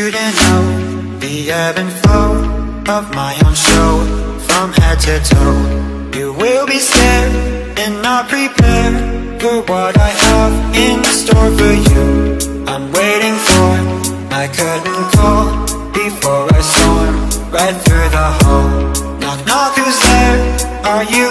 you to know The ebb and flow of my own show From head to toe. You will be scared and not prepared For what I have in store for you. I'm waiting for my curtain call Before I storm right through the hall. Knock knock who's there? Are you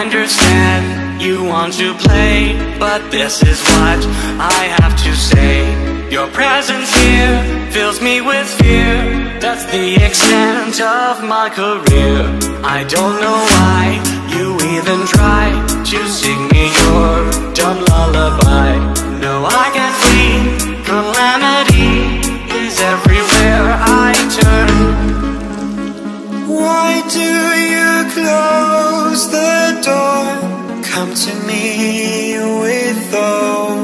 understand you want to play, but this is what I have to say. Your presence here fills me with fear. That's the extent of my career. I don't know Why do you close the door? Come to me with open